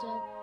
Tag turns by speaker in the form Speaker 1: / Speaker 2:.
Speaker 1: So.